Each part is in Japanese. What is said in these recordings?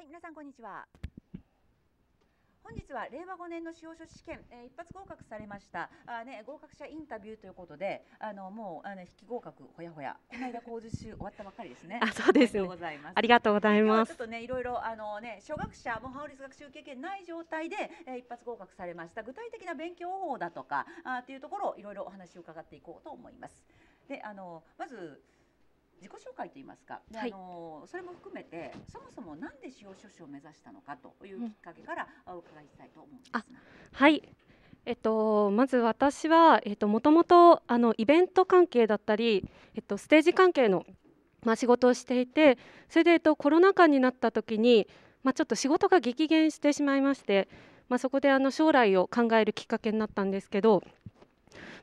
はい、皆さんこんにちは。本日は令和5年の司法書士試験、えー、一発合格されました。あ、ね、合格者インタビューということであのもうあの引き合格ほやほや。この間講習終わったばっかりですね。あそうですね。ありがとうございます。ちょっとねいろいろあのね初学者も法律学習経験ない状態で、えー、一発合格されました。具体的な勉強方法だとかあっていうところをいろいろお話を伺っていこうと思います。であのまず自己紹介といいますか、はい、あのそれも含めてそもそもなんで司法書士を目指したのかというきっかけからお伺いしたいと思うんですが。はい。えっと、まず私は、えっと、もともとあのイベント関係だったり、えっと、ステージ関係の、まあ、仕事をしていてそれで、えっと、コロナ禍になった時に、まあ、ちょっと仕事が激減してしまいまして、まあ、そこであの将来を考えるきっかけになったんですけど、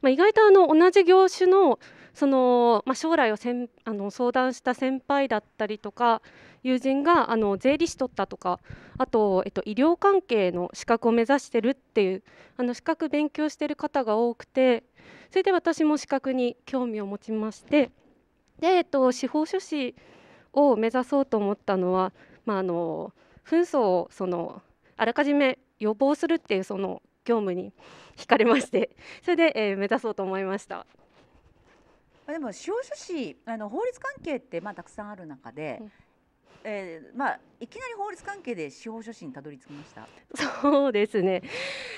まあ、意外とあの同じ業種のその、まあ、将来をせんあの相談した先輩だったりとか友人があの税理士取ったとかあと、えっと、医療関係の資格を目指してるっていうあの資格勉強してる方が多くてそれで私も資格に興味を持ちましてで、えっと、司法書士を目指そうと思ったのは、まあ、あの紛争をそのあらかじめ予防するっていうその業務に惹かれましてそれで、えー、目指そうと思いました。でも司法書士あの法律関係ってまあたくさんある中で、うん、えー、まあいきなり法律関係で司法書士にたどり着きました？そうですね。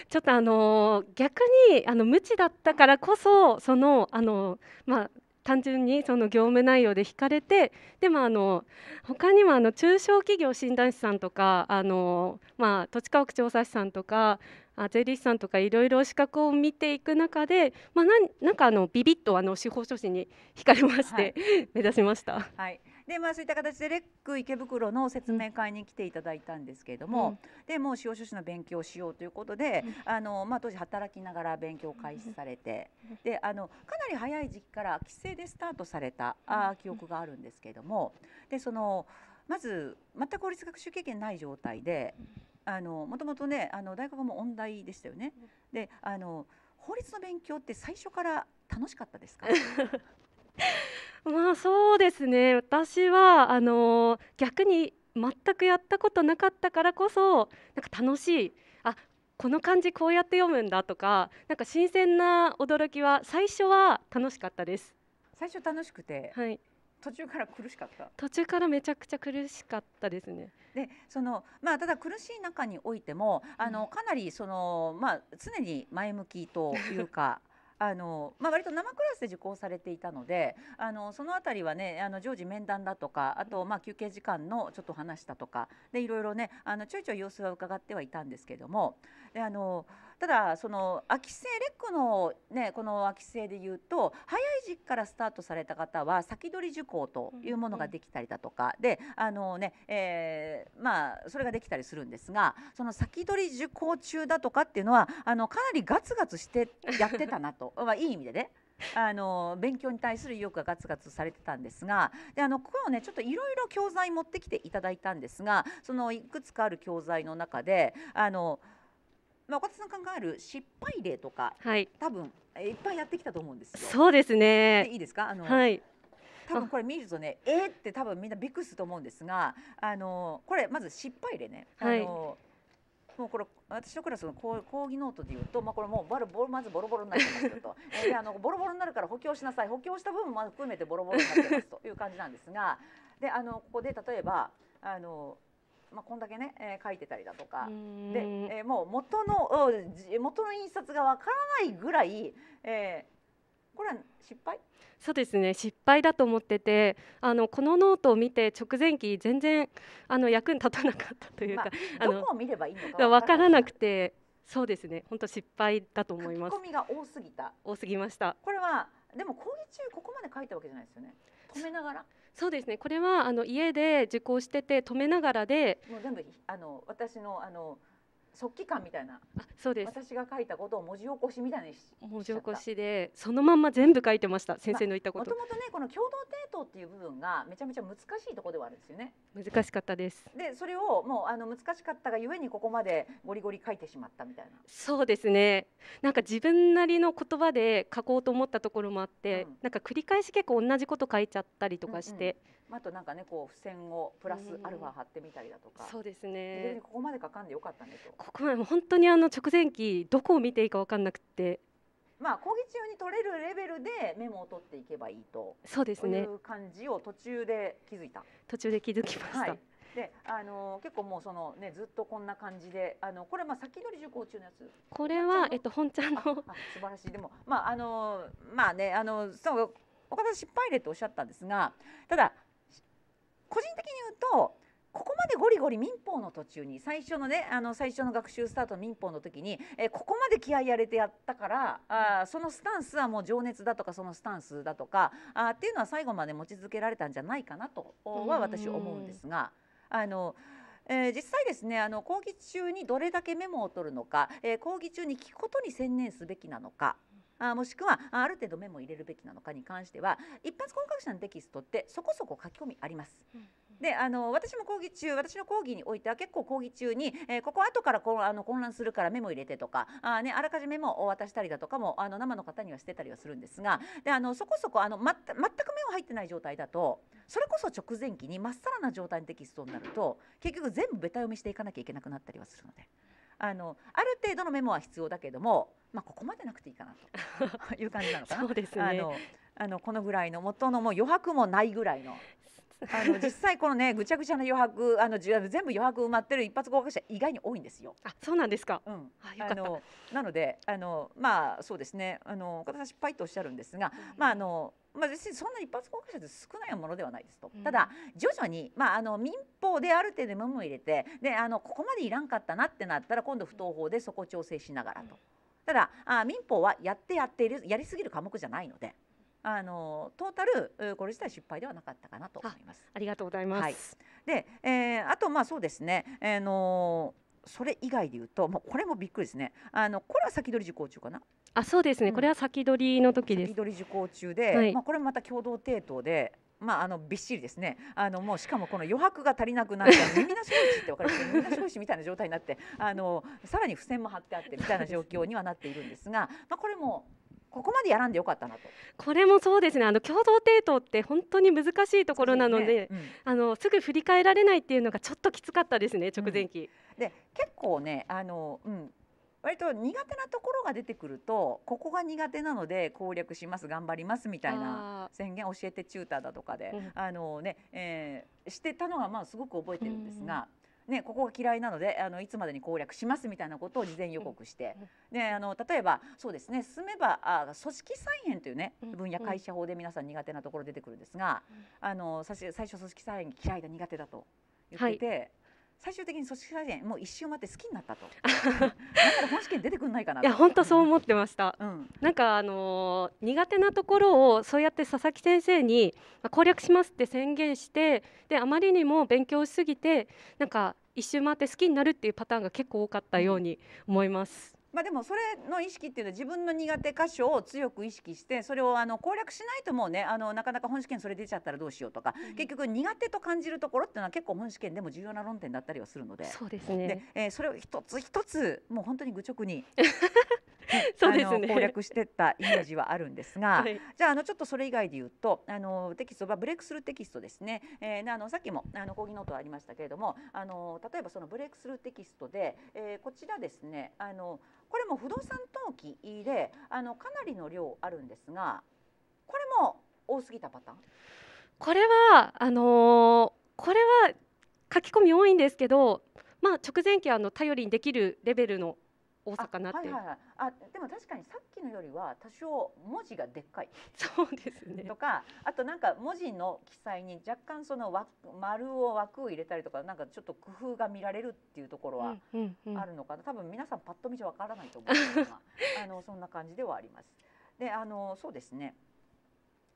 ちょっとあの逆にあの無知だったからこそそのあのまあ単純にその業務内容で引かれてでもあの他にもあの中小企業診断士さんとかあの、まあ、土地家屋調査士さんとかあ税理士さんとかいろいろ資格を見ていく中で、まあ、なんなんかあのビビッとあの司法書士に惹かれまして、はい、目指しました。はい。でまあ、そういった形でレック池袋の説明会に来ていただいたんですけれども、うん、でもう司法書士の勉強をしようということで、うん、あのまあ、当時働きながら勉強を開始されて、うん、であのかなり早い時期から規制でスタートされたあ記憶があるんですけれどもでそのまず全く法律学習経験ない状態であのもともとねあの大学も音大でしたよね。であの法律の勉強って最初から楽しかったですか？まあそうですね。私はあの逆に全くやったことなかったからこそなんか楽しい。あこの漢字こうやって読むんだとかなんか新鮮な驚きは最初は楽しかったです。最初楽しくて、はい、途中から苦しかった？途中からめちゃくちゃ苦しかったですね。でそのまあただ苦しい中においてもあのかなりそのまあ常に前向きというか あのまあ、割と生クラスで受講されていたのであのその辺りはねあの常時面談だとかあとまあ休憩時間のちょっと話したとかでいろいろねあのちょいちょい様子は伺ってはいたんですけどもであのただその秋生レックのねこの秋生で言うと早い時期からスタートされた方は先取り受講というものができたりだとかであのね、えー、まあそれができたりするんですがその先取り受講中だとかっていうのはあのかなりガツガツしてやってたなと まあいい意味でね。あの勉強に対する意欲がガツガツされてたんですがであの今日ねちょっといろいろ教材持ってきていただいたんですがそのいくつかある教材の中であのまあ、岡田さん考える失敗例とか、はい、多分いっぱいやってきたと思うんですよ。そうですね。いいですか？あの、はい。多分これ見るとね、えー、って多分みんなびっくりすると思うんですが、あのこれまず失敗例ね。はい、あのもうこれ私のクラスの講義ノートで言うと、まあ、これもうボロボロまずボロボロになってますよと、えあのボロボロになるから補強しなさい補強した部分も含めてボロボロになってますという感じなんですがであのここで例えばあのまあ、こんだけね、えー、書いてたりだとか。で、えー、もう元の元の印刷がわからないぐらい、えー、これは失敗？そうですね。失敗だと思っててあのこのノートを見て直前期全然あの役に立たなかったというか、まあ、どこを見ればいいのか分からなくてそうですね。本当失敗だと思います。書き込みが多すぎた。多すぎました。これはでも講義中ここまで書いたわけじゃないですよね。止めながら？そうですね。これはあの家で受講してて止めながらで。もう全部あの私のあの速記感みたいな。あそうです。私が書いたことを文字起こしみたいに文字起こしでそのまんま全部書いてました。先生の言ったこと。もともとねこの共同抵当っていう部分がめちゃめちゃ難しいところではあるんですよね。難しかったです。でそれをもうあの難しかったがゆえにここまでゴリゴリ書いてしまったみたいな。そうですね。なんか自分なりの言葉で書こうと思ったところもあって、うん、なんか繰り返し結構同じこと書いちゃったりとかして、うんうんあとなんかねこう付箋をプラスアルファ貼ってみたりだとか、そうですねここまで書かんでよかったねと。ここまでも本当にあの直前期どこを見ていいか分かんなくてまあ講義中に取れるレベルでメモを取っていけばいいとそうですねいう感じを途中で気づいた。途中で気づきました、はい。で、あの結構もうそのねずっとこんな感じで、あのこれまあ先取り受講中のやつ。これはえっと本ちゃんの素晴らしいでもまああのまあねあのそう岡田失敗例とおっしゃったんですがただ個人的に言うとここまでゴリゴリ民法の途中に最初のねあの最初の学習スタートの民法の時に、えーここまで気合いやれてやったからあそのスタンスはもう情熱だとかそのスタンスだとかあっていうのは最後まで持ち続けられたんじゃないかなとは私思うんですがあのえー実際ですねあの講義中にどれだけメモを取るのか、えー講義中に聞くことに専念すべきなのか。あーもしくはあある程度メモを入れるべきなのかに関しては一発合格者のテキストってそこそこ書き込みあります。であの私も講義中私の講義においては結構講義中に、えーここ後からこうあの混乱するからメモ入れてとかあー、ね、あらかじめメモを渡したりだとかもあの生の方にはしてたりはするんですがであのそこそこあのまった全くメモ入ってない状態だとそれこそ直前期にまっさらな状態のテキストになると結局全部ベタ読みしていかなきゃいけなくなったりはするので。あのある程度のメモは必要だけども、まあ、ここまでなくていいかなと。いう感じなのかな。そうですね。あのあのこのぐらいの元のもう余白もないぐらいの。あの実際このねぐちゃぐちゃな余白あの全部余白埋まってる一発合格者意外に多いんですよ。あそうなんですか。うん、あよかった。のなのであのまあそうですね。あの岡田さん失敗とおっしゃるんですが、まああのまあ別にそんな一発合格者って少ないものではないですと。うん。ただ徐々にまああの民法である程度メモを入れてであのここまでいらんかったなってなったら今度不当法でそこを調整しながらと。ただあ民法はやってやっているやりすぎる科目じゃないので。あのトータルうこれ自体失敗ではなかったかなと思います。ありがとうございます、はい。で、えーあとまあそうですね、あのそれ以外で言うともうこれもびっくりですね。あのこれは先取り受講中かな？あそうですね、うん。これは先取りの時です。先取り受講中で、はい。まあ、これもまた共同抵当で。まあ、あのびっしりですね。あのもうしかもこの余白が足りなくなって耳なし小石って分かる 耳なし小石みたいな状態になってあのさらに付箋も貼ってあってみたいな状況にはなっているんですが、まあ、これもここまでやらんでよかったなと。これもそうですね。あの共同抵当って本当に難しいところなので、ねうん。あのすぐ振り返られないっていうのがちょっときつかったですね直前期、で結構ねあの、うん、割と苦手なところが出てくるとここが苦手なので攻略します頑張りますみたいなあ宣言教えてチューターだとかで、うん。あのね、えーしてたのがまあすごく覚えてるんですが。ね、ここが嫌いなのであのいつまでに攻略しますみたいなことを事前予告して、であの例えばそうですね進めばあ組織再編というねうん分野会社法で皆さん苦手なところ出てくるんですが、あの最初組織再編嫌いだ苦手だと言ってて、最終的に組織再編もう一周待って好きになったと。だから本試験出てくんないかないや本当そう思ってました。うん。なんかあのー苦手なところをそうやって佐々木先生にまあ攻略しますって宣言してであまりにも勉強しすぎてなんか一周回って好きになるっていうパターンが結構多かったように思います。まあ、でもそれの意識っていうのは自分の苦手箇所を強く意識してそれをあの攻略しないともうねあのなかなか本試験それ出ちゃったらどうしようとか、うん結局苦手と感じるところっていうのは結構本試験でも重要な論点だったりはするので。そうですでね。えーそれを一つ一つもう本当に愚直に そうですね。攻略してったイメージはあるんですが、はい。じゃああのちょっとそれ以外で言うとあのテキストはブレイクスルーテキストですね、えーであのさっきもあの講義ノートありましたけれどもあの例えばそのブレイクスルーテキストで、えーこちらですねあのこれも不動産登記であのかなりの量あるんですがこれも多すぎたパターン？これはあのーこれは書き込み多いんですけど、まあ直前期はあの頼りにできるレベルの多さかなって。あはいはいはい、あでも確かにさっきのよりは多少文字がでっかい そうですねと。かあとなんか文字の記載に若干その枠丸を枠を入れたりとかなんかちょっと工夫が見られるっていうところはあるのかな、多分皆さんパッと見じゃわからないと思うんですが あのそんな感じではあります。であのそうですね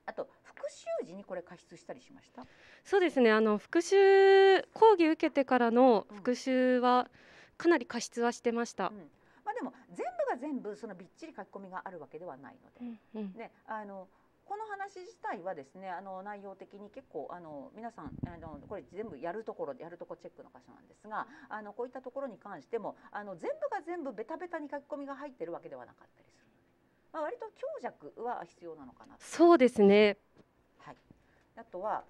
あと復習時にこれ加筆したりしました？そうですね。あの復習講義受けてからの復習はかなり過失はしてました。うんまあでも全部が全部そのびっちり書き込みがあるわけではないので、うんうんであのこの話自体はですねあの内容的に結構あの皆さんあのこれ全部やるところやるとこチェックの箇所なんですがあのこういったところに関してもあの全部が全部ベタベタに書き込みが入ってるわけではなかったりするので、まあ、割と強弱は必要なのかなと。そうですね。はい、あとは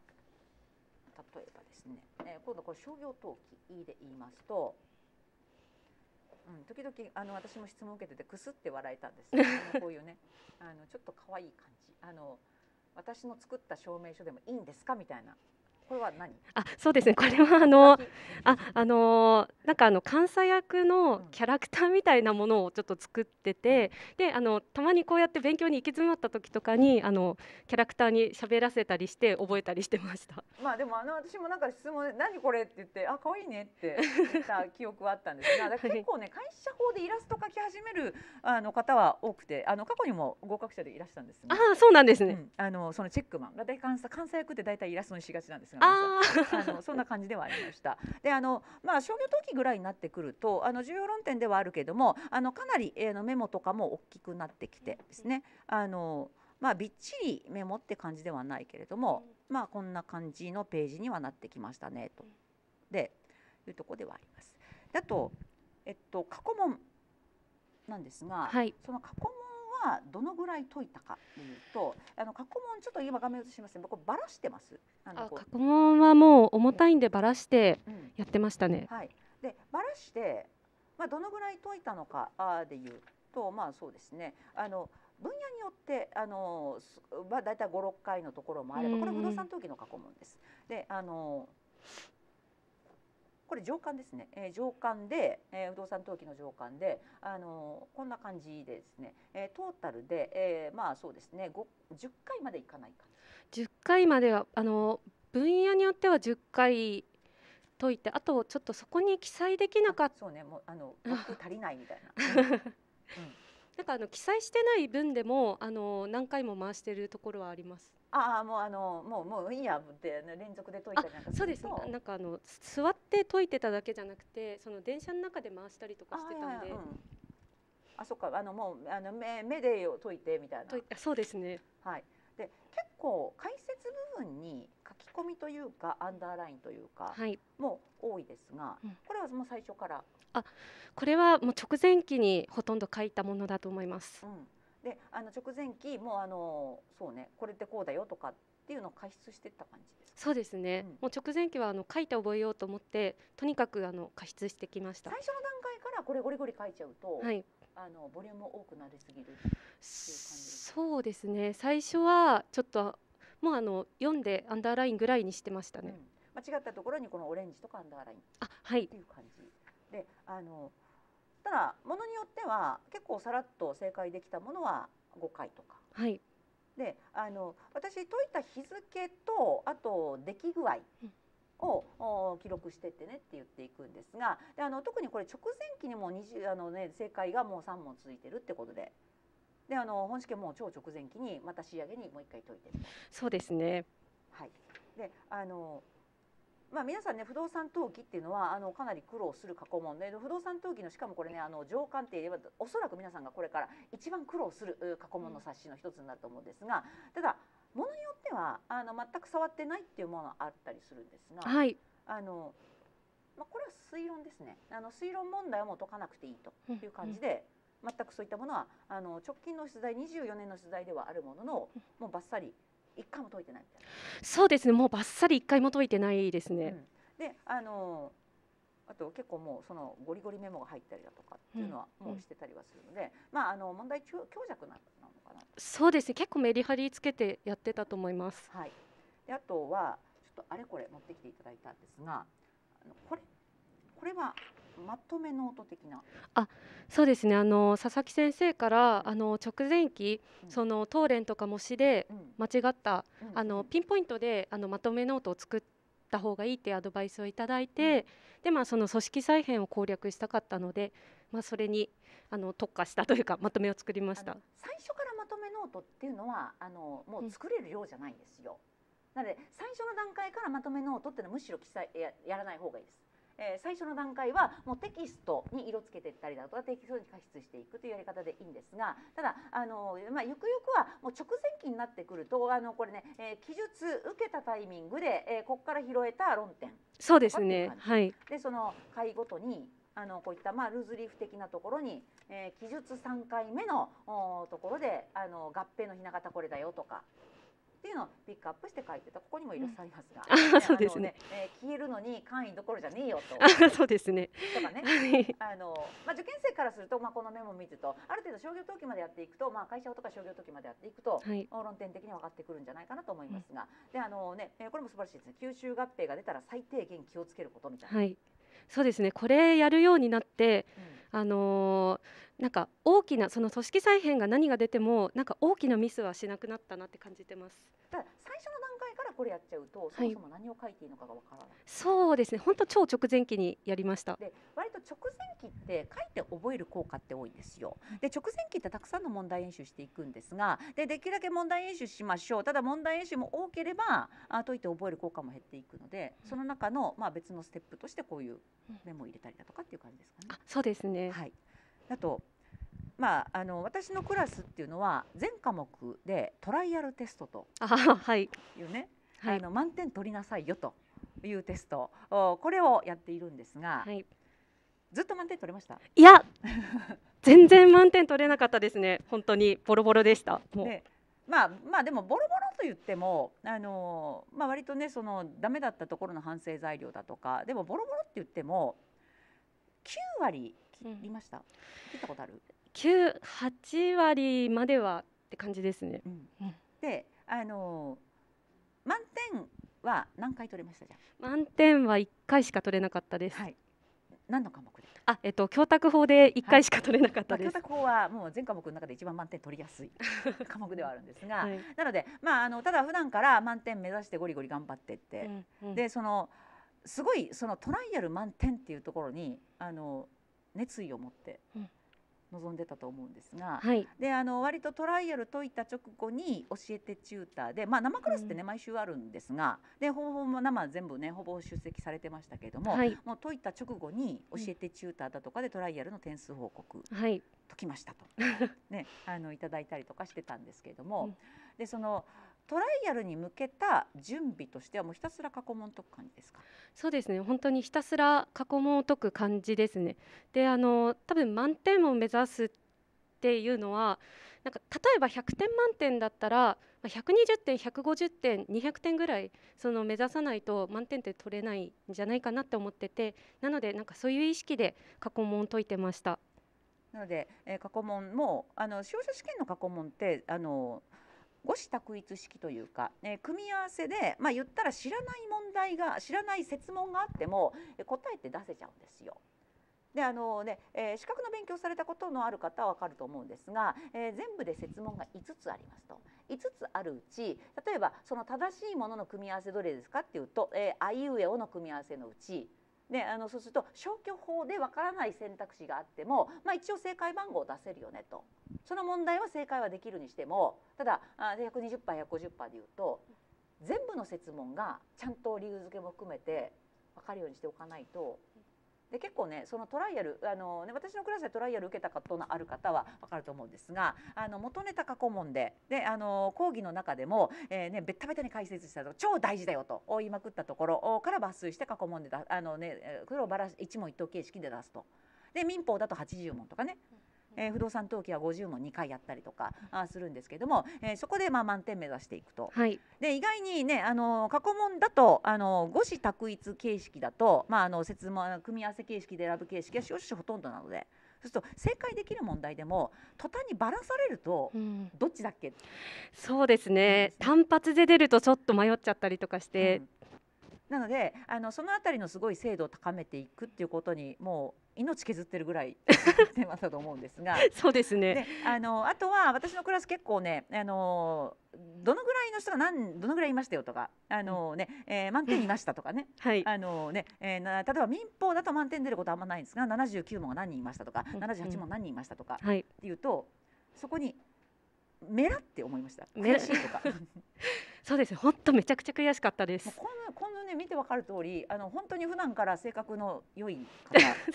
例えばですね、えー今度これ商業登記で言いますと、うん、時々あの私も質問を受けててくすって笑えたんです。あのこういうねあのちょっと可愛い感じ。あの私の作った証明書でもいいんですか？みたいなこれは何？あそうですね。これはあのああのーなんかあの監査役うん。のキャラクターみたいなものをちょっと作ってて、であのたまにこうやって勉強に行き詰まった時とかにあのキャラクターに喋らせたりして覚えたりしてました。まあでもあの私もなんか質問で「何これ?」って言って「あ可愛いね」って言った記憶はあったんですが 結構ね会社法でイラスト描き始めるあの方は多くてあの過去にも合格者でいらしたんですがああそうなんですね。うん、あのそのチェックマンが大関西関西役って大体イラストにしがちなんですがあのそんな感じではありました。であのまあ商業登記ぐらいになってくるとあの重要論点ではあるけれどもあのかなり、えーのメモとかも大きくなってきてですねあのまあびっちりメモって感じではないけれども、まあこんな感じのページにはなってきましたねと。でいうところではあります。であとえっと過去問なんですが、はいその過去問はどのぐらい解いたかというとあの過去問ちょっと今画面映しますね。これバラしてます。あ過去問はもう重たいんでばらしてう、うん。やってましたね。はい、でバラして、まあ、どのぐらい解いたのかでいうとまあそうですね。あの分野によってあのすまあ、大体56回のところもあればこれうん不動産登記の過去問です。であのこれ上巻ですね、えー上巻で、えー不動産登記の上巻で、あのこんな感じでですね、えートータルで、えーまあそうですね。ご10回までいかないか。10回まではあの分野によっては10回解いてあとちょっとそこに記載できなかった。そうね。もうあの 僕足りないみたいな。うん。うん。なんかあの記載してない分でもあの何回も回してるところはあります。ああもうあのもうもういいやってね連続で解いたりなんかそうですとなんかあの座って解いてただけじゃなくてその電車の中で回したりとかしてたんで。あいやいやうん。あそっかあのもうあの目目で解いてみたいな。そうですね。はい。で結構解説部分に書き込みというかアンダーラインというかはい。も多いですが、うん。これはもう最初から、これはもう直前期にほとんど書いたものだと思います。うん、であの直前期もうあのそうねこれってこうだよとかっていうのを解説してった感じですか？そうですね、うん。もう直前期はあの書いて覚えようと思ってとにかくあの加筆してきました。最初の段階からこれゴリゴリ書いちゃうと、はい。あのボリューム多くなりすぎるそうですね。最初はちょっともうあの読んでアンダーラインぐらいにしてましたね、うん、間違ったところにこのオレンジとかアンダーラインっあはい。ていう感じ。であのただものによっては結構さらっと正解できたものは5回とか。はい。であの私解いた日付とあと出来具合を、お記録してってねって言っていくんですがであの特にこれ直前期にも20あの、ね、正解がもう3問続いてるってことで。であの本試験もう超直前期にまた仕上げにもう一回解いてるそうですね。はい、であのまあ、皆さんね不動産登記っていうのはあのかなり苦労する過去問で不動産登記のしかもこれねあの上官って言えばおそらく皆さんがこれから一番苦労するう過去問の冊子の一つになると思うんですがただものによってはあの全く触ってないっていうものがあったりするんですが、はい。あのまあ、これは推論ですね。あの推論問題はもう解かなくていいという感じで、全くそういったものはあの直近の出題24年の出題ではあるもののもうバッサリ一回も解いてないみたいな。そうですねもうバッサリ一回も解いてないですね、うんであのあと結構もうそのゴリゴリメモが入ったりだとかっていうのはうんもうしてたりはするので、まああの問題強強弱ななのかな。そうですね結構メリハリつけてやってたと思いますはい。であとはちょっとあれこれ持ってきていただいたんですが、あのこれこれはまとめノート的な。そうですねあの佐々木先生からあの直前期、うんその答練とか模試でうん間違ったうんあのピンポイントであのまとめノートを作った方がいいっていうアドバイスをいただいて、でまあその組織再編を攻略したかったので、まあそれにあの特化したというかまとめを作りました。最初からまとめノートっていうのはあのもう作れる量じゃないんですよ。なので最初の段階からまとめノートっていうのはむしろ記載ややらない方がいいです。えー最初の段階はもうテキストに色つけていったりだとかテキストに加筆していくというやり方でいいんですがただあの、まあ、ゆくゆくはもう直前期になってくるとあのこれね、えー記述受けたタイミングで、えーここから拾えた論点そうですね。はい。でその回ごとにあのこういった、まあ、ルーズリーフ的なところに、えー記述3回目のおところであの合併のひな形これだよとかっていうのをピックアップして書いてた。ここにもイラストありますが、あそうですね。あのえー消えるのに簡易どころじゃねえよと。あ そうですね。とかね。はい。あのまあ、受験生からすると、まあ、このメモを見るとある程度商業登記までやっていくと、まあ、会社法とか商業登記までやっていくと、はい。論点的に分かってくるんじゃないかなと思いますが、であのね、えーこれも素晴らしいですね。吸収合併が出たら最低限気をつけることみたいな。はい。そうですね。これやるようになってうんあのーなんか大きなその組織再編が何が出てもなんか大きなミスはしなくなったなって感じてます。最初の段これやっちゃうと、そもそも何を書いていいのかがわからない。そうですね。本当超直前期にやりました。で割と直前期って書いて覚える効果って多いんですよ。で直前期ってたくさんの問題演習していくんですがでできるだけ問題演習しましょう。ただ問題演習も多ければあ解いて覚える効果も減っていくのでその中の、まあ、別のステップとしてこういうメモを入れたりだとかっていう感じですかね。あそうですね。はい、あとまあ、あの私のクラスっていうのは全科目でトライアルテストとあはい。いうね、はいあの満点取りなさいよと。いうテスト。おこれをやっているんですが、はい。ずっと満点取れました？いや全然満点取れなかったですね。本当に。ボロボロでした。もう、でまあまあでもボロボロと言ってもあのまあ割とねそのダメだったところの反省材料だとかでもボロボロって言っても9割切りました、切ったことある、9 8割まではって感じですね。うん。であの満点は何回取れましたじゃ満点は1回しか取れなかったです、んはい。何の科目で？あえっと教託法で1回しか取れなかっまあ、たです、教託法はもう全科目の中で一番満点取りやすい 科目ではあるんですが、はい。なのでまああのただ普段から満点目指してゴリゴリ頑張ってって、うんうん。でそのすごいそのトライアル満点っていうところにあの熱意を持ってうんでたと思うんですが、はい。であの割とトライアル解いた直後に教えてチューターで、まあ、生クラスってね、う毎週あるんですがでほぼほぼ生全部ねほぼ出席されてましたけれども、はい。もう解いた直後に教えてチューターだとかでトライアルの点数報告はい。解きましたと、ね、あのいただいたりとかしてたんですけれども、うん。でそのトライアルに向けた準備としてはもうひたすら過去問解く感じですか？そうですね。本当にひたすら過去問を解く感じですね。であの多分満点を目指すっていうのはなんか例えば100点満点だったらまあ120点150点200点ぐらいその目指さないと満点って取れないんじゃないかなって思っててなのでなんかそういう意識で過去問を解いてました。なので、えー過去問もあの司法書試験の過去問ってあの五子択一式というか、えー組み合わせで、まあ、言ったら知らない問題が知らない設問があっても、答えって出せちゃうんですよ。であのねえー資格の勉強されたことのある方は分かると思うんですが、えー全部で設問が5つありますと。5つあるうち例えばその正しいものの組み合わせどれですかっていうと「えあいうえお」の組み合わせのうち。であのそうすると消去法でわからない選択肢があっても、まあ、一応正解番号を出せるよねと。その問題は正解はできるにしてもただ120%、150%でいうと全部の設問がちゃんと理由付けも含めて分かるようにしておかないと。で結構ねそのトライアルあの、ね、私のクラスでトライアル受けたことのある方は分かると思うんですがあの元ネタ過去問でであの講義の中でも、えーね、ベッタベタに解説したと超大事だよと言いまくったところから抜粋して過去問でだあの、ね、えーこれをバラ一問一答形式で出すと。で民法だと80問とかね、えー不動産登記は50問2回やったりとかあするんですけども、えーそこでまあ満点目指していくと。はい。で意外にねあの過去問だとあの五子択一形式だと、まあ、あの説問組み合わせ形式で選ぶ形式は少々ほとんどなので。そうすると正解できる問題でも途端にばらされると、うん。どっちだっけ？そうですね。単発で出るとちょっと迷っちゃったりとかして、うんなのであのそのあたりのすごい精度を高めていくっていうことにもう命削ってるぐらいテーマだと思うんですが。そうですね。であのあとは私のクラス結構ねあのどのぐらいの人が何どのぐらいいましたよとかあの、ねえー満点いましたとかね。はい。あのねえーな例えば民法だと満点出ることはあんまないんですが79問が何人いましたとかうん78問何人いましたとかはい。っていうとそこにメラって思いました。メラ悔しいとか。そうです。本当めちゃくちゃ悔しかったです。このこのね見てわかる通りあの本当に普段から性格の良い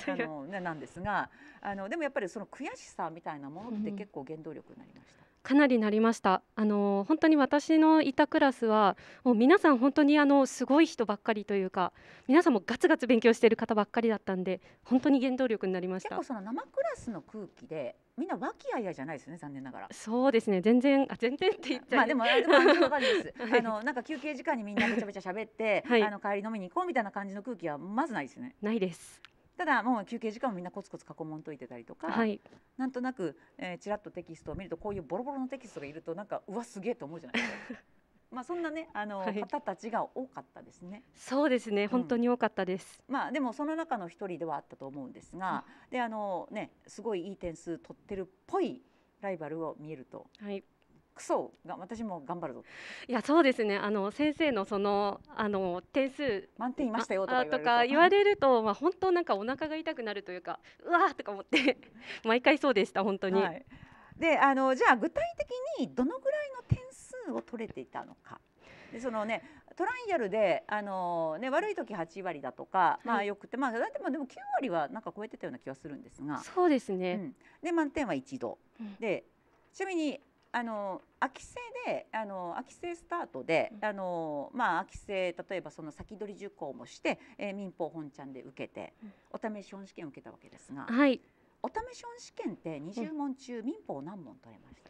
方 あの、ね、なんですがあのでもやっぱりその悔しさみたいなものってうん結構原動力になりました。かなりなりました。あの本当に私のいたクラスはもう皆さん本当にあのすごい人ばっかりというか皆さんもガツガツ勉強している方ばっかりだったんで本当に原動力になりました。結構その生クラスの空気でみんな和気あいあいじゃないですよね残念ながら。そうですね全然あ全然って言っちゃまあでもでもあのそんな感じです。はいあのなんか休憩時間にみんなべちゃべちゃ喋って、はいあの帰り飲みに行こうみたいな感じの空気はまずないですね。ないですただもう休憩時間もみんなコツコツ囲もんといてたりとか、はいなんとなく、えー、ちらっとテキストを見るとこういうボロボロのテキストがいるとなんかうわすげえと思うじゃないですか。まあそんなねあの、はい。方たちが多かったですね。そうですね。本当に多かったです、まあでもその中の一人ではあったと思うんですが、であのねすごいいい点数取ってるっぽいライバルを見えると。はい。クソが私も頑張るぞいやそうですね。あの先生のそのあの点数満点いましたよとあか言われると。とか言われると、まあ、本当なんかお腹が痛くなるというかうわーとか思って 毎回そうでした本当に、はい、であのじゃあ具体的にどのぐらいの点数を取れていたのか。でそのねトライアルであの、ね、悪い時8割だとか、まあはいよくてまあだってまあでも9割はなんか超えてたような気がするんですが、そうですね、うん、で満点は1度、うん。でちなみにあの秋生であの秋生スタートで、うん。あのまあ秋生例えばその先取り受講もして、えー民法本ちゃんで受けて、お試し本試験を受けたわけですが、はい。お試し本試験って20問中、民法何問取れました？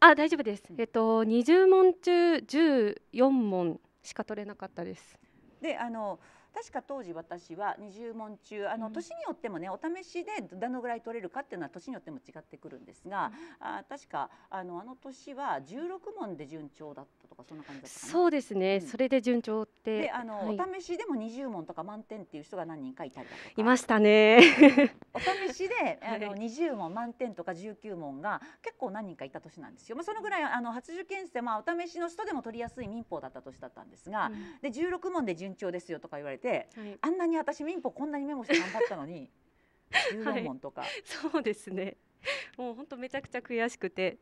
あ大丈夫です、うんえっと20問中14問しか取れなかったです。であの確か当時私は20問中あの、うん。年によってもねお試しでどのぐらい取れるかっていうのは年によっても違ってくるんですが、あ確かあのあの年は16問で順調だったとかそんな感じだった。そうですね、うん。それで順調ってであの、はい。お試しでも20問とか満点っていう人が何人かいたりだとか。いましたね。お試しで あのはい。20問満点とか19問が結構何人かいた年なんですよ。まあ、そのぐらいあの初受験生、まあ、お試しの人でも取りやすい民法だった年だったんですが、で16問で順調ですよとか言われてはい、あんなに私民法こんなにメモして頑張ったのに 14問とか、そうですね。もう本当めちゃくちゃ悔しくて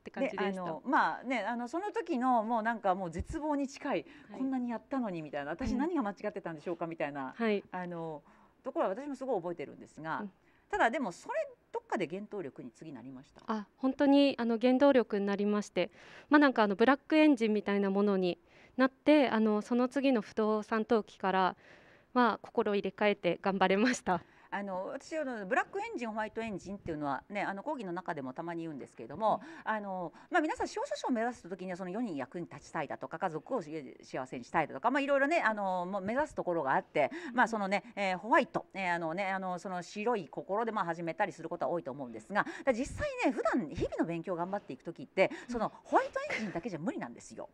って感じでした。のまあねあのその時のもうなんかもう絶望に近い、はい。こんなにやったのにみたいな私うん。何が間違ってたんでしょうかみたいな、はい。あのところは私もすごい覚えてるんですが、うん。ただでもそれどっかで原動力に次なりました？あ本当にあの原動力になりましてまあなんかあのブラックエンジンみたいなものになってあのその次の不動産登記からまあ心を入れ替えて頑張れました。あの私ブラックエンジンホワイトエンジンっていうのはねあの講義の中でもたまに言うんですけれども、あのまあ皆さん司法書士を目指す時にはその世に役に立ちたいだとか家族をし幸せにしたいだとかまあいろいろねあの目指すところがあってまあそのね、えーホワイト、ね、あのねあのその白い心でまあ始めたりすることは多いと思うんですが実際ね普段日々の勉強を頑張っていく時ってそのホワイトエンジンだけじゃ無理なんですよ。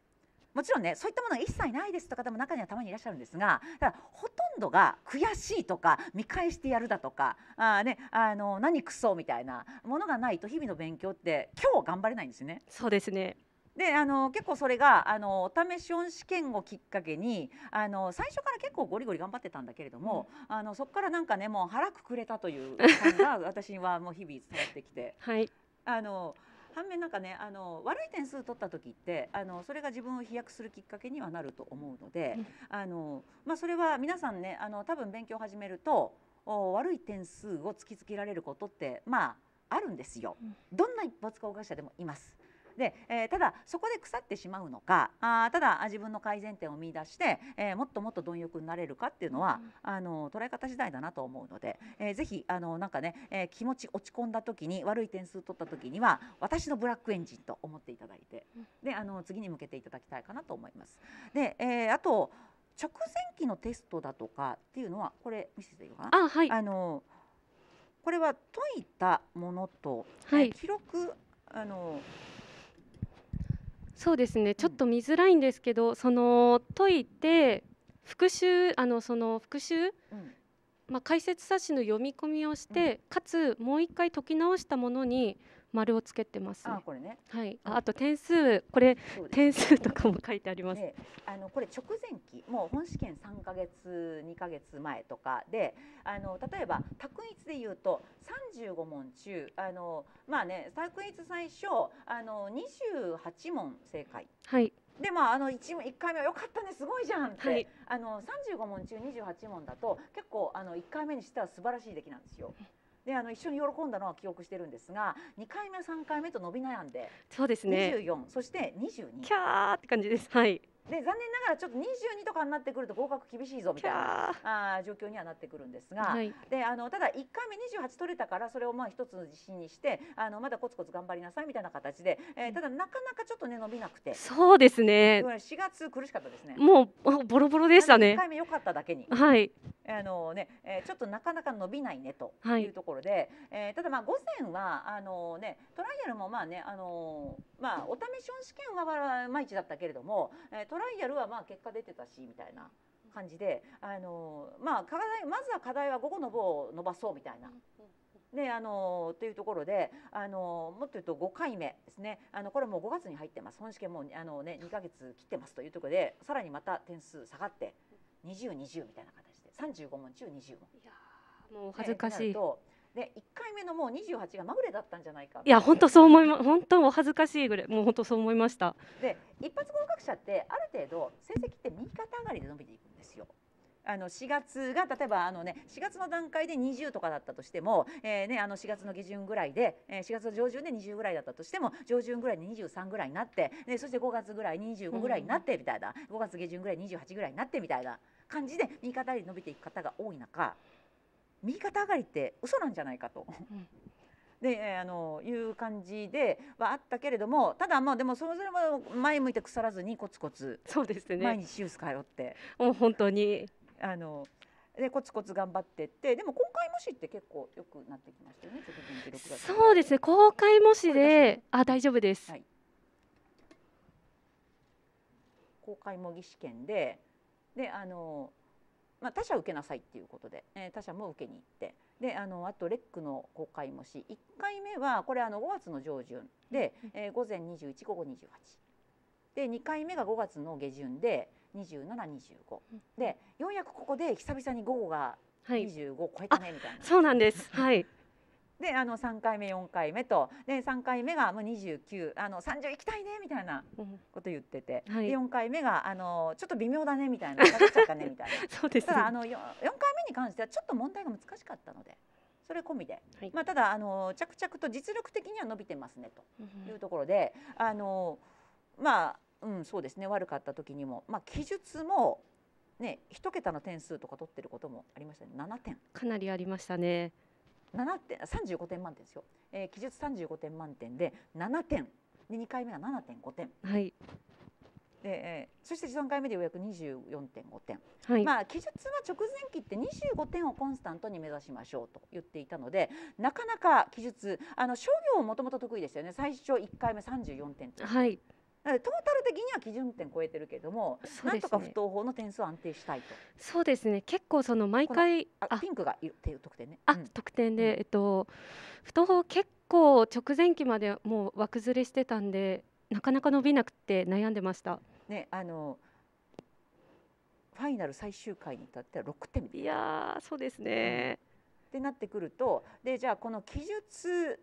もちろんねそういったものが一切ないですという方も中にはたまにいらっしゃるんですがただほとんどが悔しいとか見返してやるだとかあー、ね、あの何クソみたいなものがないと日々の勉強って今日頑張れないんですよね。そうですねであの結構それがあのお試し本試験をきっかけにあの最初から結構ゴリゴリ頑張ってたんだけれども、あのそこからなんかねもう腹くくれたという感が 私はもう日々伝わってきて。はいあの反面なんかねあの悪い点数取った時ってあのそれが自分を飛躍するきっかけにはなると思うので、うんあのまあ、それは皆さんねあの多分勉強を始めるとお悪い点数を突きつけられることってまああるんですようん。どんな一発講学者でもいます。で、えーただそこで腐ってしまうのかあーただあ自分の改善点を見出して、えーもっともっと貪欲になれるかっていうのは、あの捉え方次第だなと思うので、えーぜひあのなんかね、えー気持ち落ち込んだ時に悪い点数取った時には私のブラックエンジンと思っていただいてうん。であの次に向けていただきたいかなと思います。で、えーあと直前期のテストだとかっていうのはこれ見せていいのかな？あはい。あのこれは解いたものと、はい。えー記録あのそうですね。ちょっと見づらいんですけど、その解いて復習あのその復習うん。まあ、解説冊子の読み込みをして、かつもう一回解き直したものに丸をつけてます、ねあこれね。はい、ああと点数これ点数とかも書いてあります。であのこれ直前期もう本試験3ヶ月2ヶ月前とかであの例えば択一で言うと35問中あのまあね択一最初あの28問正解。はい、でまああの 1, 1回目はよかったねすごいじゃんって、はい。あの35問中28問だと結構あの1回目にしては素晴らしい出来なんですよ。であの一緒に喜んだのは記憶してるんですが2回目3回目と伸び悩んでそうですね。24、そして22キャーって感じです。はい、で残念ながらちょっと22とかになってくると合格厳しいぞみたいなあー状況にはなってくるんですが、はい、であのただ1回目28取れたからそれをまあ一つの自信にしてあのまだコツコツ頑張りなさいみたいな形で、えーただなかなかちょっとね伸びなくてそうですね。いわゆる4月苦しかったですね。もうあボロボロでした1ね回目良かっただけにはい。あのね、えーちょっとなかなか伸びないねとはい。いうところで、えーただまあ午前はあのねトライアルもまあねあのまあお試し音試験はまあ毎日だったけれども、えートライアルはまあ結果出てたしみたいな感じであのまあ課題まずは課題は午後の部を伸ばそうみたいな。であのというところであのもっと言うと5回目ですね。あのこれもう5月に入ってます。本試験もうあの、ね、2ヶ月切ってますというところでさらにまた点数下がって2020みたいな形で35問中20問。いやーもう恥ずかしい、とで1回目のもう28がまぐれだったんじゃないか。いや本当そう思いま本当お恥ずかしいぐらいもう本当そう思いました。で一発合格者ってある程度成績って右肩上がりで伸びていくんですよ。あの4月が例えばあの、ね、4月の段階で20とかだったとしても、えーね、あの4月の下旬ぐらいで、えー4月の上旬で20ぐらいだったとしても上旬ぐらいで23ぐらいになってでそして5月ぐらい25ぐらいになってみたいな、5月下旬ぐらい28ぐらいになってみたいな感じで右肩上がりで伸びていく方が多い中右肩上がりって嘘なんじゃないかと。うん。で、えーあのいう感じではあったけれどもただまあでもそれぞれも前向いて腐らずにコツコツそうです毎ね日シュース通って。もう本当に。あのでコツコツ頑張ってってでも今回模試って結構良くなってきましたよねそうですね。公開模試でね。あ大丈夫です、はい。公開模擬試験でであの、まあ、他社受けなさいっていうことで、えー他社も受けに行って。であのあとレックの公開模試1回目はこれあの5月の上旬で、えー午前21午後28で2回目が5月の下旬で2725でようやくここで久々に午後がはい。25超えたねみたいな。そうなんです。はいであの3回目4回目とで3回目がもう29あの30行きたいねみたいなうん。こと言ってて、はい。で4回目があのちょっと微妙だねみたいな下がっちゃったねみたい そうですなただあねの 4, 4回目に関してはちょっと問題が難しかったのでそれ込みで、はい。まあ、ただあの着々と実力的には伸びてますねうんというところであのまあうんそうですね悪かった時にも、まあ、記述もね一桁の点数とか取ってることもありましたね。7点。かなりありましたね7点35点満点ですよ、えー、記述35点満点で7点。で2回目が7.5点はい。で、えーそして3回目でようやく24.5点、はい、まあ記述は直前期って25点をコンスタントに目指しましょうと言っていたのでなかなか記述あの商業もともと得意でしたよね。最初1回目34点とはいトータル的には基準点超えてるけれども、そうですなんとか不ね当法の点数を安定したいと。そうですね。結構その毎回ああピンクがいるっていう得点ね。あうん。得点で、うん。えっと不当法結構直前期までもう枠ずれしてたんでなかなか伸びなくて悩んでました。ねあのファイナル最終回に至っては6点いやーそうですね、ってなってくるとでじゃあこの記述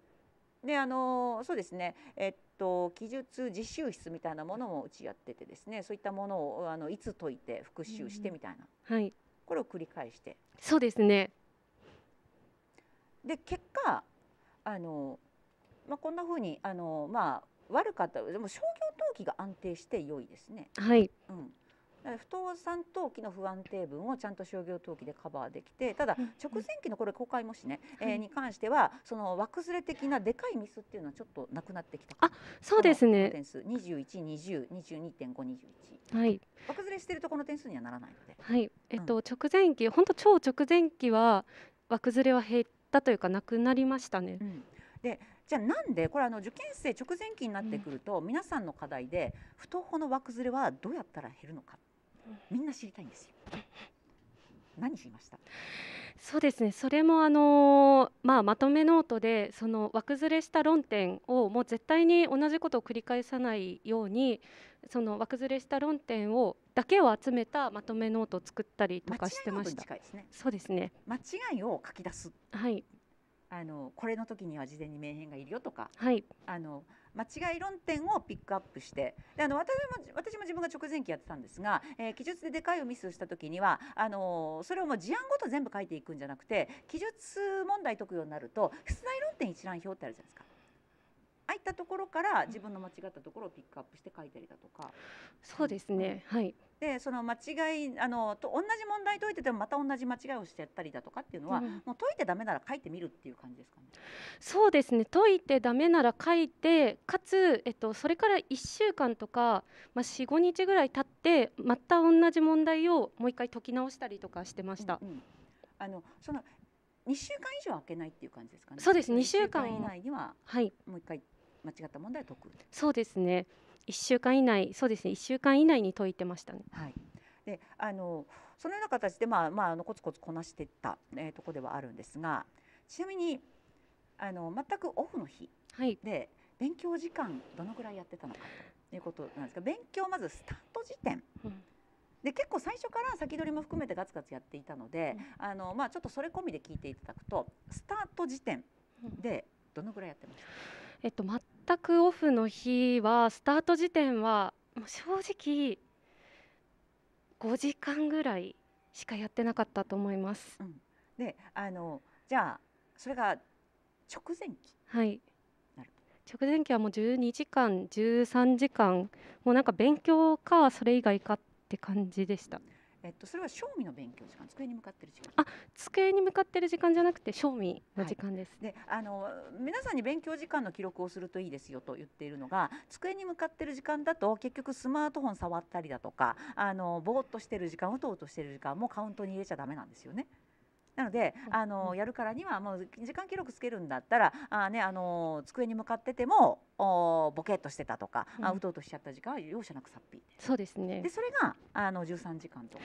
であのそうですね。えっと記述実習室みたいなものもうちやっててですね。そういったものをあのいつ解いて復習してみたいな、はい。これを繰り返して。そうですね。で結果あの、まあ、こんなふうにあのまあ悪かった。でも商業登記が安定して良いですね。はい。うん不動産登記の不安定分をちゃんと商業登記でカバーできてただうん直前期のこれ公開もしね、えに関してはその枠ずれ的なでかいミスっていうのはちょっとなくなってきた。あそうですね。点数212022.521はい。枠ずれしてるとこの点数にはならないのではい。えっと、直前期本当超直前期は枠ずれは減ったというかなくなりましたね。うん。でじゃあなんでこれあの受験生直前期になってくると、皆さんの課題で不登法の枠ずれはどうやったら減るのかみんな知りたいんですよ。何しました？そうですね。それもあのーまあまとめノートでその枠ずれした論点をもう絶対に同じことを繰り返さないようにその枠ずれした論点をだけを集めたまとめノートを作ったりとかしてました。そうですね。間違いを書き出す。はいあのこれの時には事前に名編がいるよとかはい。あの間違い論点をピックアップしてであの私も私も自分が直前期やってたんですが、えー記述ででかいをミスした時にはあのそれをもう事案ごと全部書いていくんじゃなくて記述問題解くようになると出題論点一覧表ってあるじゃないですか。ああいったところから自分の間違ったところをピックアップして書いたりだとか。そうですね、はいでその間違いあのと同じ問題解いててもまた同じ間違いをしてやったりだとかっていうのは、うん。もう解いてダメなら書いてみるっていう感じですかね？そうですね。解いてダメなら書いてかつ、えっと、それから1週間とか、まあ、45日ぐらい経ってまた同じ問題をもう一回解き直したりとかしてました、うんうん。あのその2週間以上空けないっていう感じですかね？そうです。の2週間。一以内にははい。もう一回間違った問題を解く。そうですね1週間以内そうですね1週間以内に解いてましたね。はい。で、あのそのような形でまあまああのコツコツこなしていった、えー、ところではあるんですが、ちなみにあの全くオフの日はい。で勉強時間どのぐらいやってたのかということなんですが、勉強まずスタート時点。うん。で結構最初から先取りも含めてガツガツやっていたので、あのまあちょっとそれ込みで聞いていただくとスタート時点でどのぐらいやってました？えっと、全くオフの日はスタート時点はもう正直5時間ぐらいしかやってなかったと思います。であのじゃあそれが直前期。はい。直前期はもう12時間13時間。もうなんか勉強かそれ以外かって感じでしたえっとそれは正味の勉強時間机に向かってる時間。あ机に向かってる時間じゃなくて賞味の時間です、であの皆さんに勉強時間の記録をするといいですよと言っているのが机に向かってる時間だと結局スマートフォン触ったりだとかあのぼーっとしてる時間うとうとしてる時間もカウントに入れちゃダメなんですよね。なのであのやるからにはもう時間記録つけるんだったらあ、ね、あの机に向かっててもおボケっとしてたとか、あうん。うとうとしちゃった時間は容赦なくさっぴそうですね。でそれがあの13時間とか。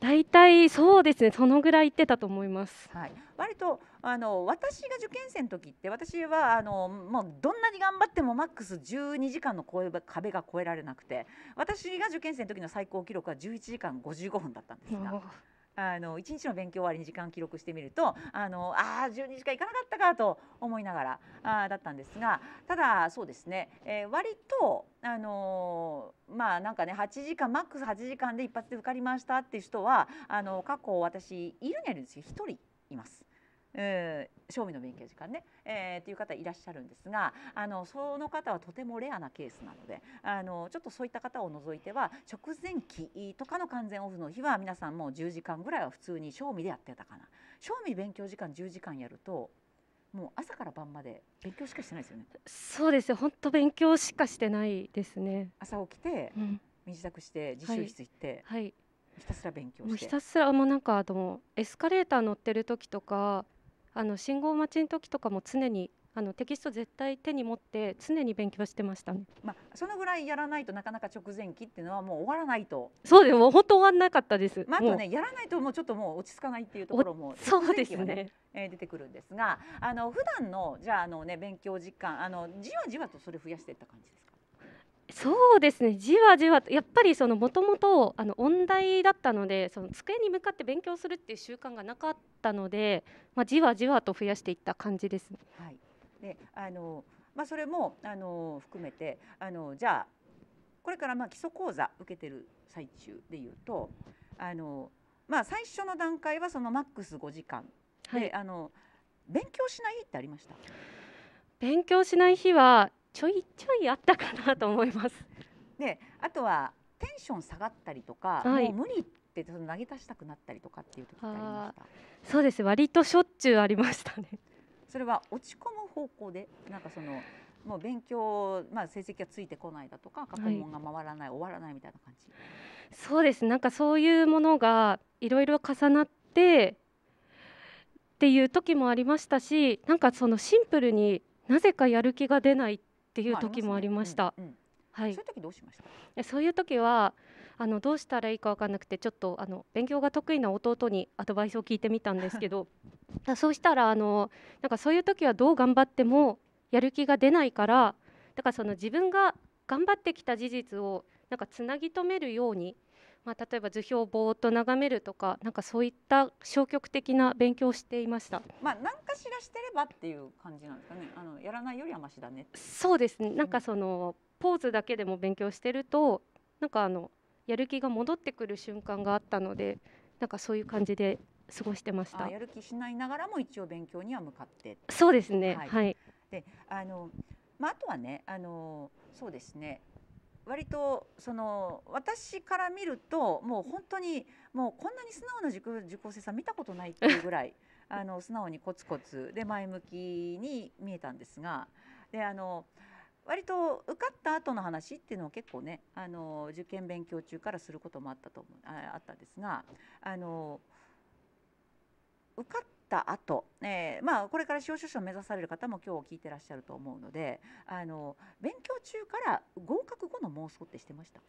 大体そうですね。そのぐらい行ってたと思います。はい、割とあの私が受験生の時って私はあのもうどんなに頑張ってもマックス12時間の壁が越えられなくて私が受験生の時の最高記録は11時間55分だったんですが。あの1日の勉強終わりに時間記録してみるとあのあ12時間いかなかったかと思いながらあだったんですがただそうですね、えー割とあのーまあなんかね8時間マックス8時間で一発で受かりましたっていう人はあの過去私いるんやるんですよ1人います。えー、賞味の勉強時間ね、えー、という方いらっしゃるんですがあのその方はとてもレアなケースなのであのちょっとそういった方を除いては直前期とかの完全オフの日は皆さんもう10時間ぐらいは普通に賞味でやってたかな賞味勉強時間10時間やるともう朝から晩まで勉強しかしてないですよねそうですよ本当勉強しかしてないですね、朝起きてうん、身支度して自習室行って、はいひたすら勉強してもうひたすらもうなんかあのエスカレーター乗ってる時とかあの信号待ちの時とかも常にあのテキスト絶対手に持って常に勉強してましたね。まあ、そのぐらいやらないとなかなか直前期っていうのはもう終わらないと。そうです。もう本当終わんなかったです、まあ、あとねやらないともうちょっともう落ち着かないっていうところもそうですね。え ー出てくるんですがあの普段のじゃああのね勉強時間あのじわじわとそれ増やしていった感じですか？そうですね。じわじわとやっぱりそのもともとあの音大だったのでその机に向かって勉強するっていう習慣がなかったので、まあ、じわじわと増やしていった感じですね。はい、であの、まあ、それもあの含めてあのじゃあこれからまあ基礎講座受けてる最中でいうとあの、まあ、最初の段階はそのマックス5時間。で、はい。あの勉強しないってありました？勉強しない日はちょいちょいあったかなと思います。であとはテンション下がったりとか、はい。もう無理ってその投げ出したくなったりとかっていう時ってありました？そうです。割としょっちゅうありましたね。それは落ち込む方向でなんかそのもう勉強、まあ、成績がついてこないだとか過去問が回らない、終わらないみたいな感じ？そうです。なんかそういうものがいろいろ重なってっていう時もありましたしなんかそのシンプルになぜかやる気が出ないっていう時もありました。はい。そういう時どうしました？でそういう時はあのどうしたらいいか分かんなくてちょっとあの勉強が得意な弟にアドバイスを聞いてみたんですけどだ そうしたらあのなんかそういう時はどう頑張ってもやる気が出ないからだからその自分が頑張ってきた事実をなんかつなぎ止めるように、まあ、例えば図表をぼーっと眺めるとかなんかそういった消極的な勉強をしていました。まあ何かしらしてればっていう感じなんですかね。あのやらないよりはマシだねそうですね。なんかそのポーズだけでも勉強してるとなんかあのやる気が戻ってくる瞬間があったのでなんかそういう感じで過ごしてました。あやる気しないながらも一応勉強には向かって。そうですね。はい。はい。であのまあ、あとはねあのそうですね割とその私から見るともう本当にもうこんなに素直な受受講生さん見たことないっていうぐらい あの素直にコツコツで前向きに見えたんですがであの割と受かった後の話っていうのを結構ねあの受験勉強中からすることもあったと思うああったんですがあの受かった後、えーまあこれから司法書士を目指される方も今日聞いてらっしゃると思うのであの勉強中から合格後の妄想ってしてました？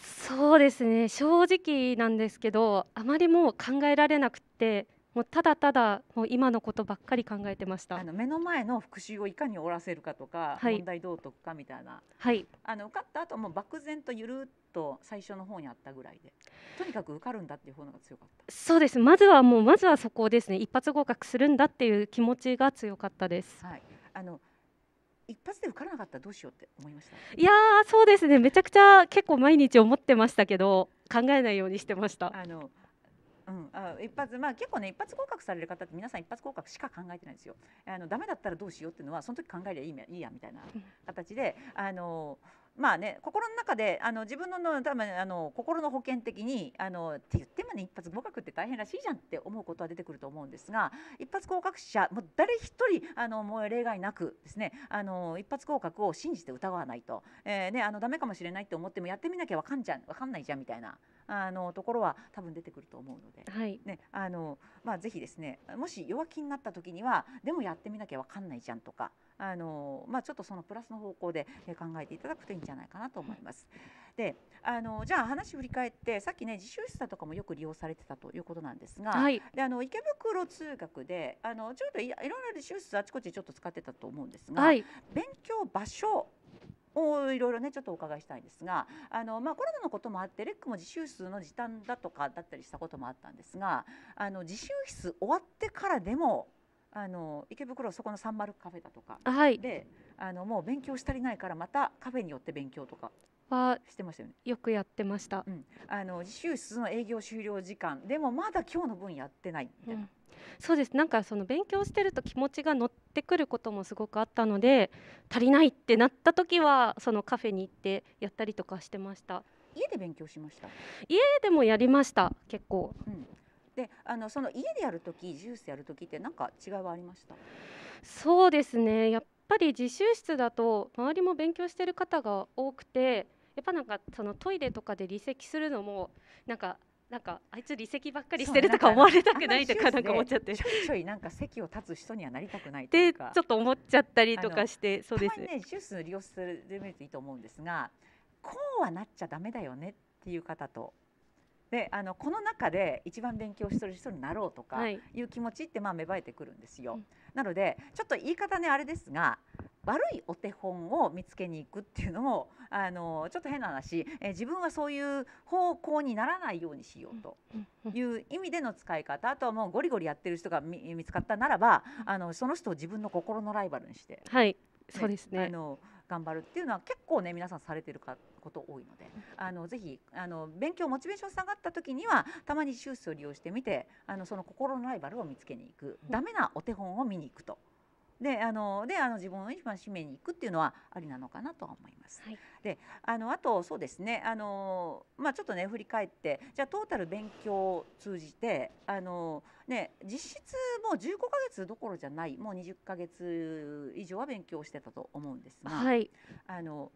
そうですね。正直なんですけどあまりもう考えられなくてもうただただもう今のことばっかり考えてました。あの目の前の復習をいかに終わらせるかとか、はい。問題どう解くかみたいな。はい。あの受かった後も漠然とゆるっと最初の方にあったぐらいでとにかく受かるんだっていう方が強かった。そうです。まずはもうまずはそこですね一発合格するんだっていう気持ちが強かったです。はい。あの一発で受からなかったらどうしようって思いました？いやーそうですね。めちゃくちゃ結構毎日思ってましたけど考えないようにしてました。あのうん、あ一発まあ結構ね一発合格される方って皆さん一発合格しか考えてないんですよ。あのダメだったらどうしようっていうのはその時考えりゃいいやいいやみたいな形であのまあね心の中であの自分のの多分あの心の保険的にあのって言ってもね一発合格って大変らしいじゃんって思うことは出てくると思うんですが一発合格者もう誰一人あのもう例外なくですねあの一発合格を信じて疑わないと、えーねあのダメかもしれないって思ってもやってみなきゃわかんじゃんわかんないじゃんみたいなあのところは多分出てくると思うので。はいね、あのまあぜひですねもし弱気になった時にはでもやってみなきゃわかんないじゃんとかあのまあちょっとそのプラスの方向でえー考えていただくといいんじゃないかなと思います。であのじゃあ話振り返ってさっきね自習室だとかもよく利用されてたということなんですが、はい。であの池袋通学であのちょっといいろんな自習室あちこちちょっと使ってたと思うんですが、はい。勉強場所をいろいろねちょっとお伺いしたいんですがあの、まあ、コロナのこともあってレックも自習室の時短だとかだったりしたこともあったんですがあの自習室終わってからでもあの池袋そこのサンマルカフェだとか。はい。であのもう勉強し足りないからまたカフェによって勉強とかはしてましたよね。よくやってました。うん、あの自習室の営業終了時間。でもまだ今日の分やってない。みたいな。うん。そうです。なんかその勉強してると気持ちが乗ってくることもすごくあったので足りないってなった時はそのカフェに行ってやったりとかしてました。家で勉強しました？家でもやりました結構。うん、であのその家でやるときジュースやるときってなんか違いはありました？そうですね。やっぱり自習室だと周りも勉強してる方が多くてやっぱなんかそのトイレとかで離席するのもなんかなんかあいつ離席ばっかりしてるとか思われたくないとかなんか思っちゃって。ちょいちょいなんか席を立つ人にはなりたくないでちょっと思っちゃったりとかしてそうです。ねジュース利用するで見るといいと思うんですがこうはなっちゃダメだよねっていう方とであのこの中で一番勉強してる人になろうとかはい。いう気持ちってまあ芽生えてくるんですよ。うん。なのでちょっと言い方ねあれですが悪いお手本を見つけに行くっていうのもあのちょっと変な話、えー自分はそういう方向にならないようにしようという意味での使い方あとはもうゴリゴリやってる人が見見つかったならばあのその人を自分の心のライバルにして、はい。そうですね。あの頑張るっていうのは結構ね皆さんされてるかこと多いのであのぜひあの勉強モチベーション下がった時にはたまに手術を利用してみてあのその心のライバルを見つけに行くダメなお手本を見に行くと。であのであの自分を一番締めに行くっていうのはありなのかなとは思います。はいであのあとそうですねあの、まあ、ちょっとね振り返ってじゃあトータル勉強を通じてあの、ね、実質もう15ヶ月どころじゃないもう20ヶ月以上は勉強してたと思うんですが、はいあの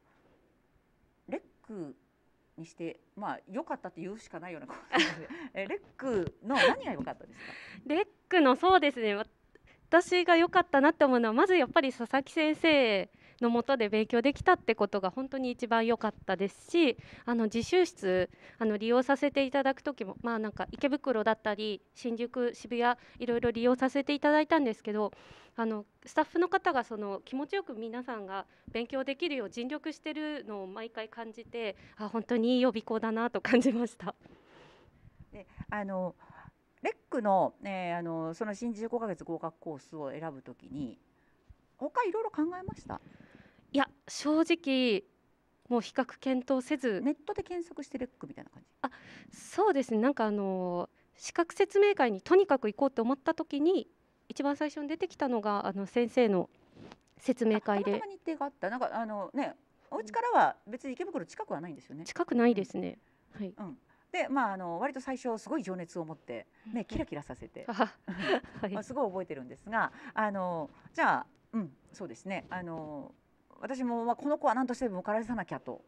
クにしてまあ良かったって言うしかないようなこと。なのでえレックの何が良かったですか？レックのそうですね。わ私が良かったなって思うのはまずやっぱり佐々木先生のもとで勉強できたってことが本当に一番良かったですしあの自習室あの利用させていただく時もまあなんか池袋だったり新宿渋谷いろいろ利用させていただいたんですけどあのスタッフの方がその気持ちよく皆さんが勉強できるよう尽力してるのを毎回感じてあ本当にいい予備校だなと感じました。であのレックの,、えーあのその新15ヶ月合格コースを選ぶときに他いろいろ考えました？いや正直もう比較検討せず。ネットで検索してレックみたいな感じ？そうですね。なんかあの資格説明会にとにかく行こうと思った時に一番最初に出てきたのがあの先生の説明会で。たまたま日程があった。なんかあのねお家からは別に池袋近くはないんですよね。近くないですね。はい。うん、でまああの割と最初すごい情熱を持ってねキラキラさせて、あ はい。まあ、すごい覚えてるんですがあのじゃあうんそうですね。あの私も、まあ、この子は何としても受からさなきゃと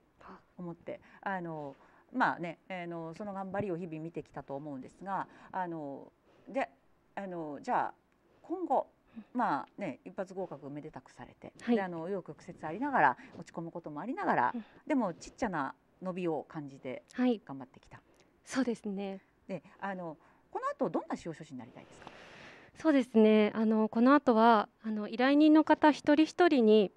思ってあのまあねあのその頑張りを日々見てきたと思うんですがあのであのじゃあ今後まあね一発合格めでたくされて、はいであの紆余曲折ありながら落ち込むこともありながら、うんでもちっちゃな伸びを感じてはい。頑張ってきた。そうですね。であのこの後どんな司法書士になりたいですか？そうですね。あのこの後はあの依頼人の方一人一人に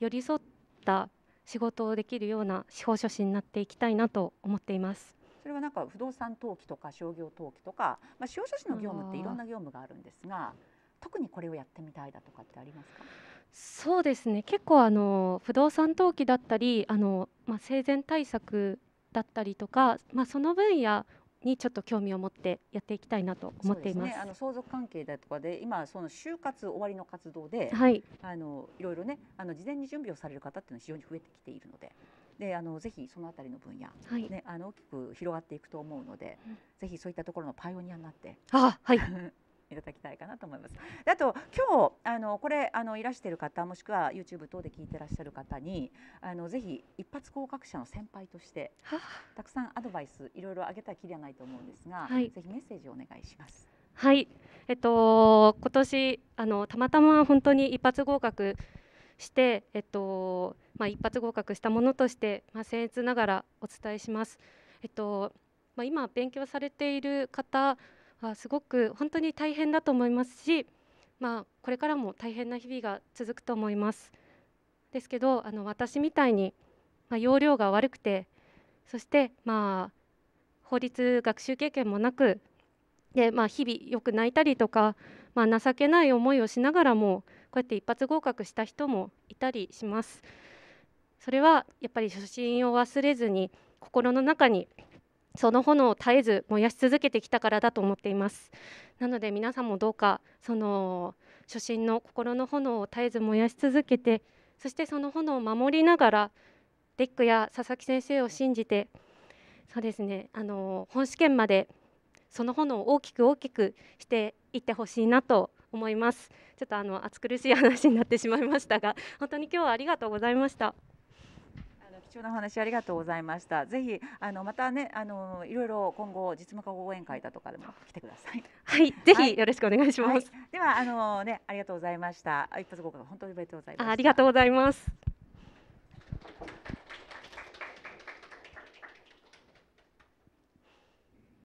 寄り添った仕事をできるような司法書士になっていきたいなと思っています。それはなんか不動産登記とか商業登記とか、まあ、司法書士の業務っていろんな業務があるんですが特にこれをやってみたいだとかってありますか？そうですね。結構あの不動産登記だったり、あのまあ生前対策だったりとか、まあその分野にちょっと興味を持ってやっていきたいなと思っています。すね、あの相続関係だとかで今その就活終わりの活動で、はい。あのいろいろねあの事前に準備をされる方っていうのは非常に増えてきているのでであのぜひそのあたりの分野、はい。ね、あの大きく広がっていくと思うので、うんぜひそういったところのパイオニアになってあ、はい。いただきたいかなと思います。であと今日あのこれあのいらしてる方もしくは YouTube 等で聞いてらっしゃる方にあのぜひ一発合格者の先輩としてはたくさんアドバイスいろいろあげたらきりはないと思うんですが、はいぜひメッセージをお願いします。はい、えっと今年あのたまたま本当に一発合格して、えっとまあ一発合格したものとしてまあ僭越ながらお伝えします。えっとまあ今勉強されている方はすごく本当に大変だと思いますし、まあこれからも大変な日々が続くと思います。ですけどあの私みたいにまあ容量が悪くて、そしてまあ法律学習経験もなくで、まあ、日々よく泣いたりとか、まあ、情けない思いをしながらもこうやって一発合格した人もいたりします。それはやっぱり初心を忘れずに心の中にその炎を絶えず燃やし続けてきたからだと思っています。なので皆さんもどうかその初心の心の炎を絶えず燃やし続けてそしてその炎を守りながらデックや佐々木先生を信じてそうですねあの本試験までその炎を大きく大きくしていってほしいなと思います。ちょっとあの暑苦しい話になってしまいましたが、本当に今日はありがとうございました。貴重なお話ありがとうございました。ぜひあのまたねあのいろいろ今後実務家講演会だとかでも来てください。はい、ぜはいひよろしくお願いします。はい、ではあのねありがとうございました。一発合格本当におめでとうございます。あありがとうございます。